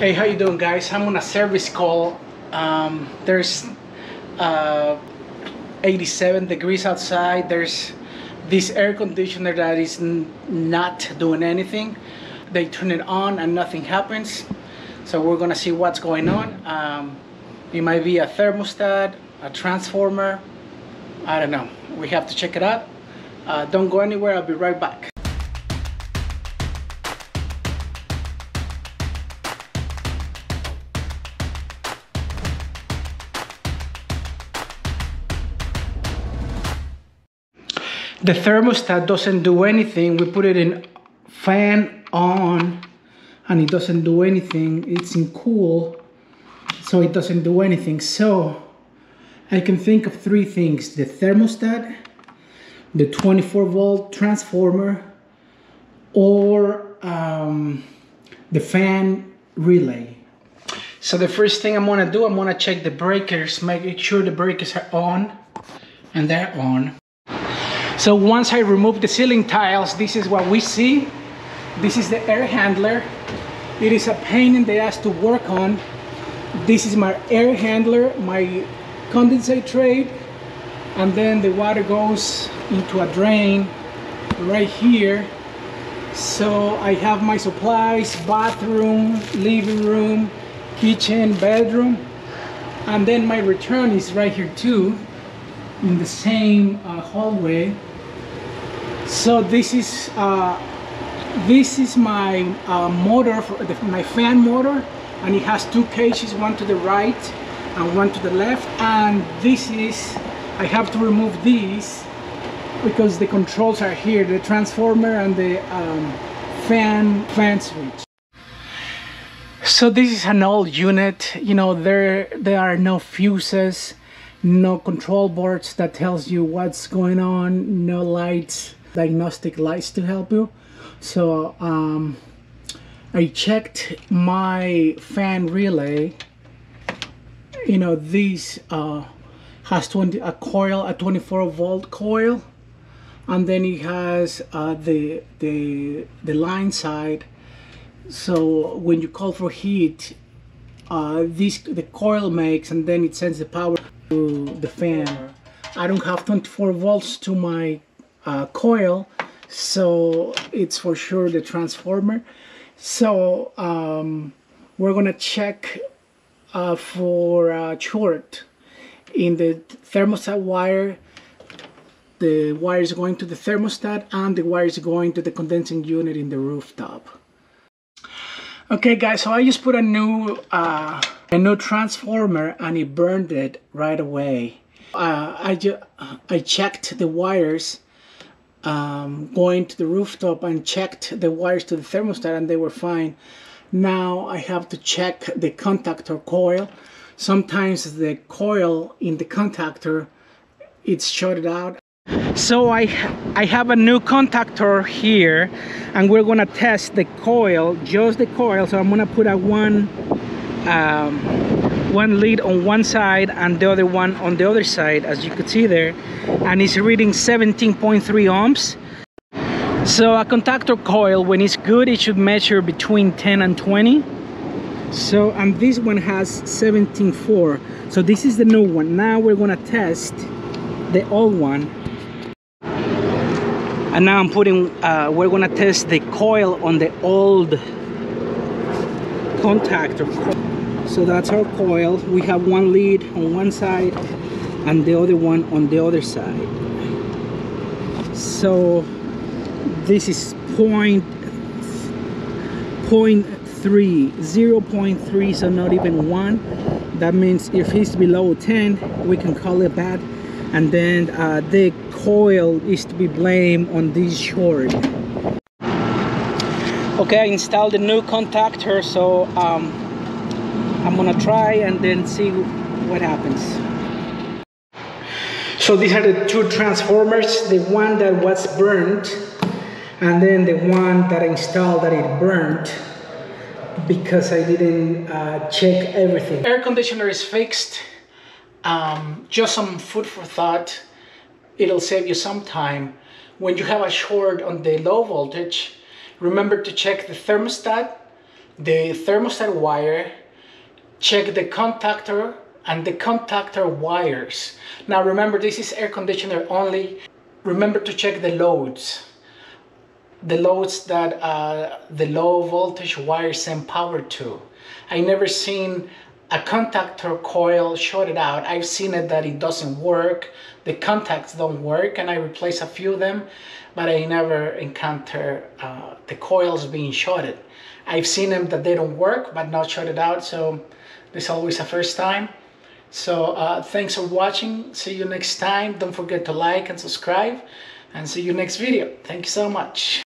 Hey, how you doing guys? I'm on a service call. Um, there's uh, 87 degrees outside. There's this air conditioner that is not doing anything. They turn it on and nothing happens. So we're gonna see what's going on. Um, it might be a thermostat, a transformer. I don't know. We have to check it out. Uh, don't go anywhere. I'll be right back. The thermostat doesn't do anything. We put it in fan on and it doesn't do anything. It's in cool so it doesn't do anything. So I can think of three things. The thermostat the 24 volt transformer or um, the fan relay. So the first thing I'm gonna do I'm gonna check the breakers make sure the breakers are on and they're on so once I remove the ceiling tiles, this is what we see. This is the air handler. It is a pain in the ass to work on. This is my air handler, my condensate tray, and then the water goes into a drain right here. So I have my supplies, bathroom, living room, kitchen, bedroom, and then my return is right here too, in the same uh, hallway so this is uh, this is my uh, motor the, my fan motor and it has two cages one to the right and one to the left. And this is I have to remove these because the controls are here the transformer and the um, fan fan switch. So this is an old unit. You know there there are no fuses no control boards that tells you what's going on no lights diagnostic lights to help you. So um, I checked my fan relay. You know this uh, has 20 a coil a 24 volt coil. And then it has uh, the the the line side. So when you call for heat uh, this the coil makes and then it sends the power to the fan. I don't have 24 volts to my uh, coil so it's for sure the transformer. So um, we're gonna check uh, for uh, short in the thermostat wire. The wire is going to the thermostat and the wire is going to the condensing unit in the rooftop. Okay guys so I just put a new uh, a new transformer and it burned it right away. Uh, I, just I checked the wires um, going to the rooftop and checked the wires to the thermostat and they were fine. Now I have to check the contactor coil. Sometimes the coil in the contactor it's shorted out. So I, I have a new contactor here and we're gonna test the coil, just the coil. So I'm gonna put a one um, one lead on one side and the other one on the other side as you could see there. And it's reading 17.3 ohms. So a contactor coil when it's good it should measure between 10 and 20 so and this one has 17.4 so this is the new one. Now we're gonna test the old one. And now I'm putting uh, we're gonna test the coil on the old contactor so that's our coil. We have one lead on one side and the other one on the other side. So this is point point three. 0 0.3 so not even one. That means if it's below 10 we can call it bad. And then uh, the coil is to be blamed on this short. Okay I installed a new contactor so um, I'm gonna try and then see what happens. So these are the two transformers the one that was burnt and then the one that I installed that it burnt because I didn't uh, check everything. Air conditioner is fixed. Um, just some food for thought. It'll save you some time. When you have a short on the low voltage remember to check the thermostat. The thermostat wire, check the contactor and the contactor wires. Now remember this is air conditioner only. Remember to check the loads. The loads that uh, the low voltage wires send power to. I never seen a contactor coil shorted out. I've seen it that it doesn't work. The contacts don't work and I replace a few of them, but I never encounter uh, the coils being shorted. I've seen them that they don't work, but not shorted out. So this always a first time. So uh, thanks for watching. See you next time. Don't forget to like and subscribe and see you next video. Thank you so much.